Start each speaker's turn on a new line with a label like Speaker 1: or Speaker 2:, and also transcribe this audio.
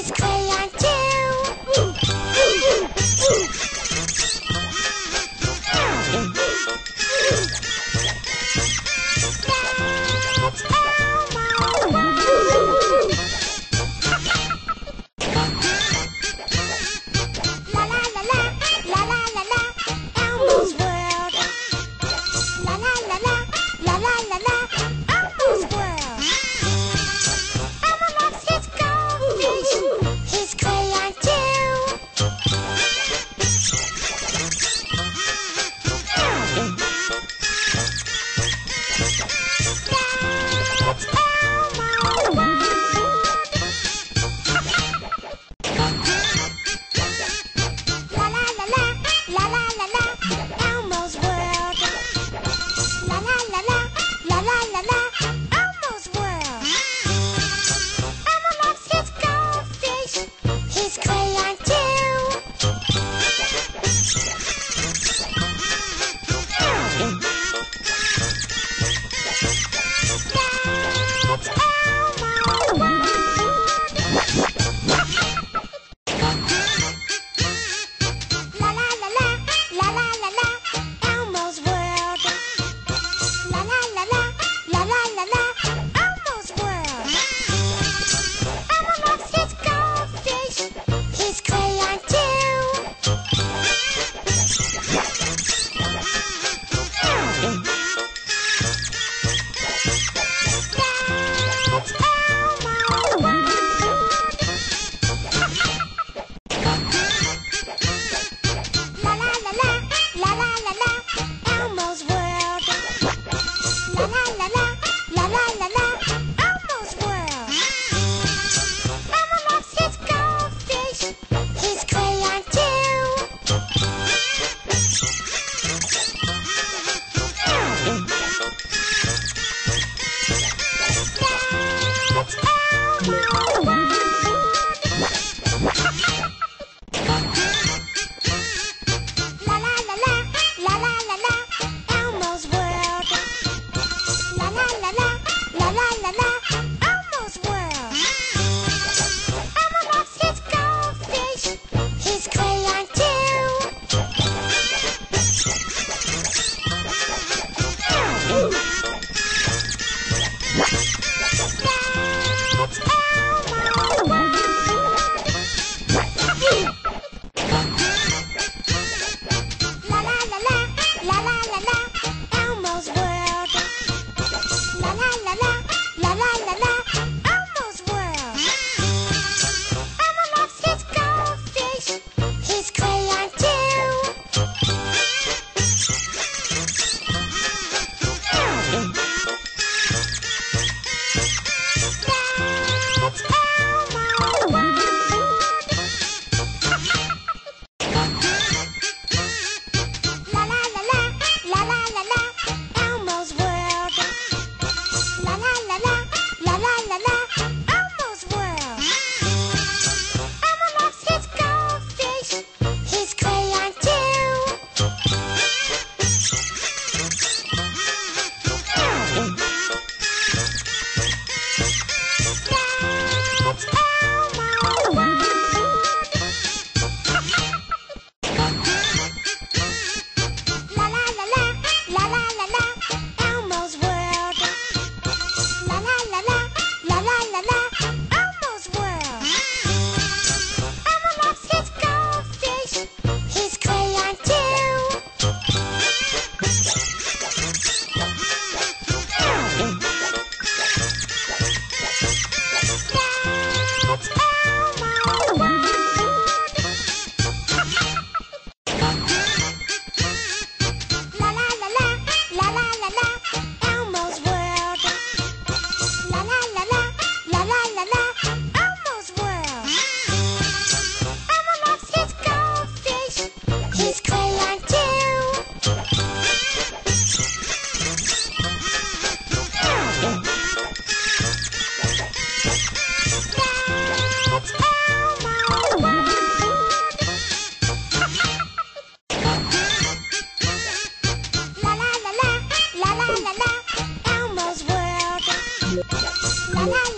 Speaker 1: It's chaos. Thank you. la la